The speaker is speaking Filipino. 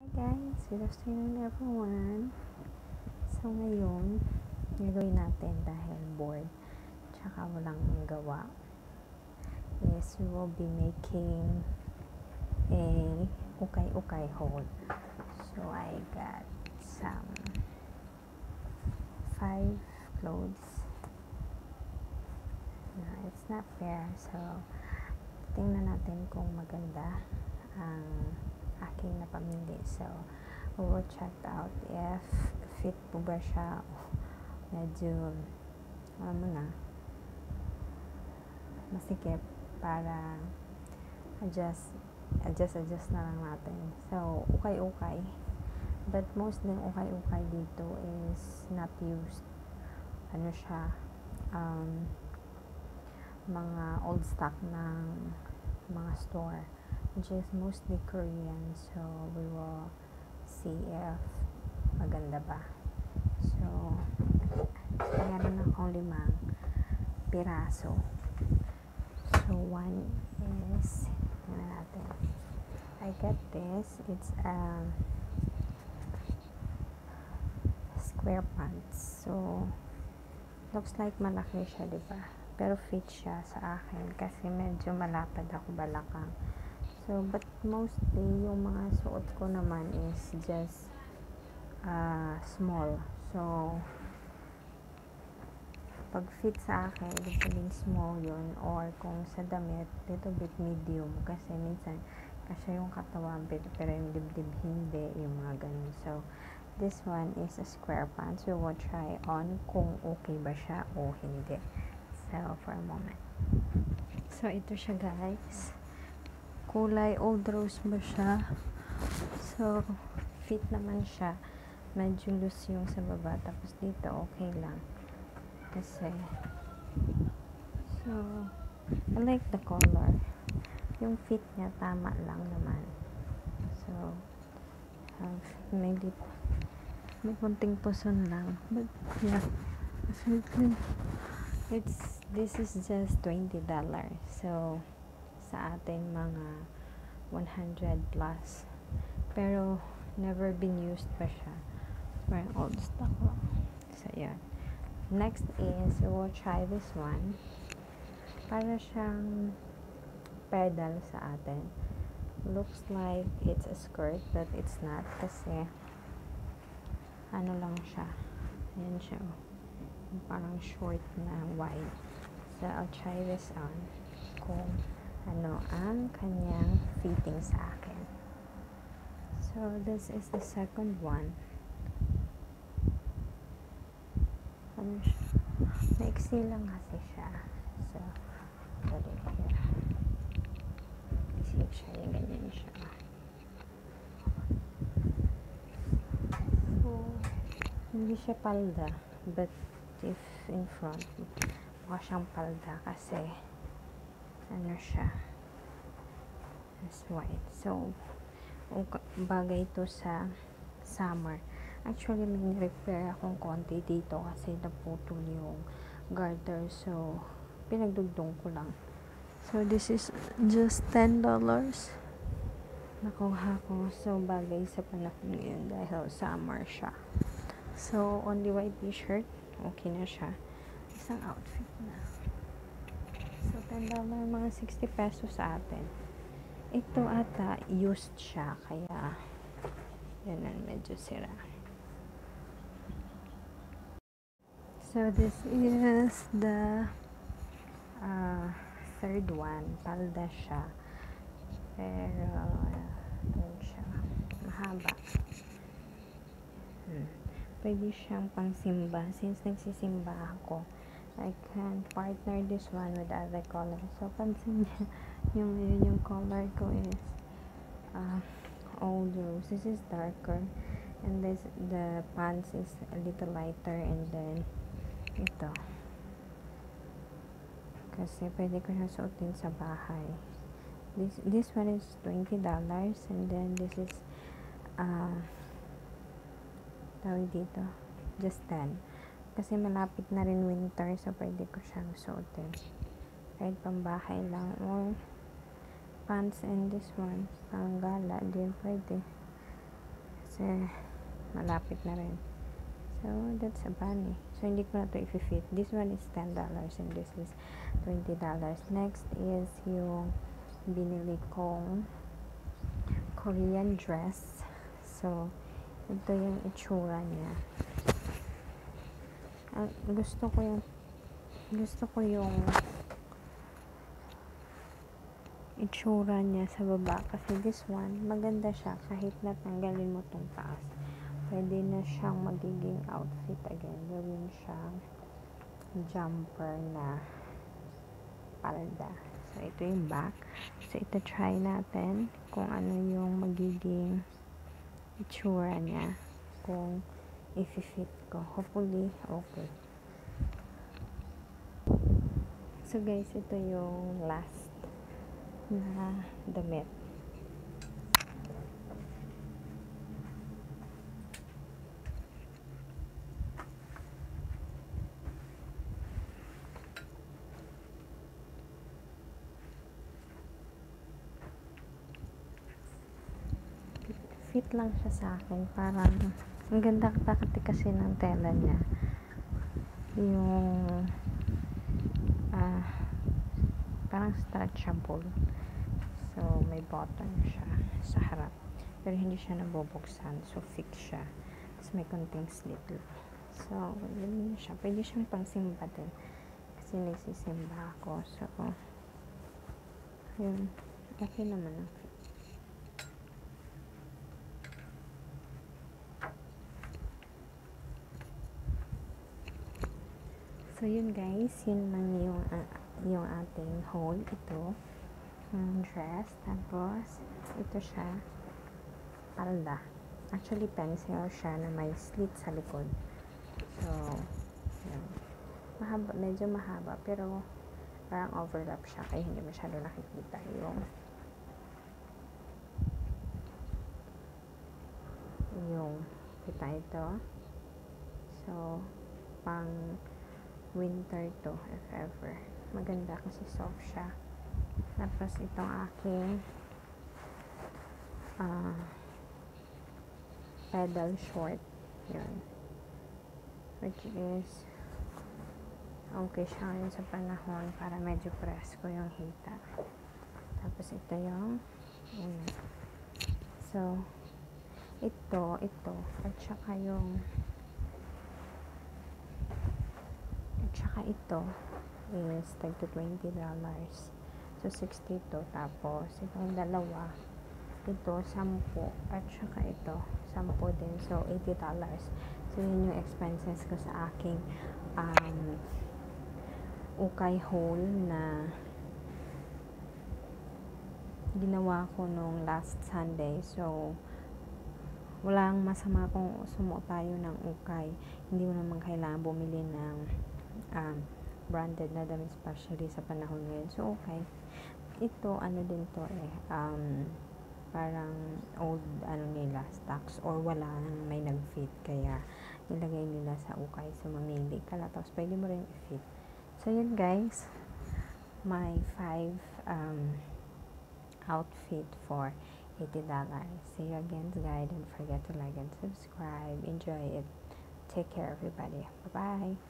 Hi guys, good afternoon everyone. So ngayon, gagawin natin dahil bored tsaka walang gawa is we will be making a ukay-ukay hole. So I got some five clothes. No, it's not fair. So tingnan natin kung maganda ang aking napamili. So, we will check out if fit po ba siya o medyo alam mo na masikip para adjust adjust adjust na lang natin. So, ukay-ukay. But most ng ukay-ukay dito is not used. Ano siya, um, mga old stock ng mga store which is mostly Korean so we will see if maganda ba. So meron akong limang piraso. So one is tingnan natin. I got this. It's a square pants. So looks like malaki siya diba pero fit siya sa akin kasi medyo malapad ako balakang. So but mostly yung mga suot ko naman is just uh, small. So pag fit sa akin ibig sabihin small yun or kung sa damit little bit medium kasi minsan kasi yung katawan pero yung dibdib hindi yung mga ganun. So this one is a square pants. We will try on kung okay ba siya o hindi so for a moment. So ito siya guys. Kulay old rose ba siya? So fit naman siya. Medyo loose yung sa baba. Tapos dito okay lang. Kasi so I like the color. Yung fit niya tama lang naman. So uh, maybe may konting puson lang. But yeah. It's this is just 20 dollars. So sa atin mga 100 plus. Pero never been used pa siya. Parang old stock lang. So yeah next is we will try this one. Para siyang pedal sa atin. Looks like it's a skirt but it's not kasi ano lang siya. Ayan siya parang short na wide so I'll try this on. Kung ano ang kanyang fitting sa akin. So this is the second one. Ano maiksi lang kasi siya. So put it here maiksi siya yung ganyan siya. So hindi siya palda but if in front mukha siyang palda kasi ano siya is white. So bagay ito sa summer. Actually may repair akong konti dito kasi naputol yung garter. So pinagdugtong ko lang. So this is just 10 dollars? Nakuha ko. So bagay sa panahon ngayon dahil summer siya. So only white t-shirt okay na siya isang outfit na. So 10 dollar mga 60 pesos sa atin. Ito ata used siya kaya yan ang medyo sira. So this is the uh, third one. Palda siya. Pero uh, siya. Mahaba. Hmm. pwede siyang pangsimba. Since nagsisimba ako I can partner this one with other color so pansin niya yung yun yung color ko is uh, old rose. This is darker. And this the pants is a little lighter. And then ito. Kasi pwede ko siya suotin sa bahay. This this one is 20 dollars. And then this is uh, tawag dito just 10 kasi malapit na rin winter so pwede ko siyang suotin kahit pambahay lang or pants and this one pang gala din pwede Kasi, malapit na rin. So, that's a bunny. So, hindi ko na to i-fit. This one is $10 and this is $20. Next is yung binili kong Korean dress. So, ito yung itsura niya. Uh, gusto ko yung gusto ko yung itsura niya sa baba. Kasi this one maganda siya. Kahit natanggalin mo tong taas pwede na siyang magiging outfit again. Gawin siyang jumper na palda. So ito yung back. So ito try natin kung ano yung magiging itsura niya kung i-fit ko hopefully okay So guys, ito yung last na damit. Fit lang siya sa akin. Parang, ang ganda kasi ng tela niya. Yung uh, parang stretchable. So may button siya sa harap. Pero hindi siya nabubuksan. So fix siya. Tapos may konting slit so yun siya. Pwede siyang pang simba din. Kasi nagsisimba ako. So yun. Okay naman. ang So, yun guys, yun lang yung, uh, yung ating haul. Ito, yung dress. Tapos, ito siya, palda. Actually, pencil siya na may slit sa likod. So, yun. Mahaba, medyo mahaba, pero parang overlap siya, kaya hindi masyado nakikita yung yung kita ito. So, pang winter to if ever. Maganda kasi soft siya. Tapos itong aking uh, pedal short. Yun. Which is okay siya ngayon sa panahon para medyo presko yung hita tapos ito yung yun. so ito, ito. At saka yung Tsaka ito is tagto $20. So, 62. Tapos, itong dalawa, ito, 10. At saka ito, 10 din. So, $80. So, yun yung expenses ko sa aking um, ukay haul na ginawa ko nung last Sunday. So, walang masama kung sumuot tayo ng ukay. Hindi mo naman kailangan bumili ng um, branded na damit especially sa panahon ngayon. So, okay. Ito, ano din to eh, um, parang old, ano nila, stocks or wala nang may nag-fit. Kaya, nilagay nila sa ukay. So, mamili ka lang. Tapos, pwede mo rin i-fit. So, yun guys. My five um, outfit for $80. See you again guys. Don't forget to like and subscribe. Enjoy it. Take care everybody. Bye-bye.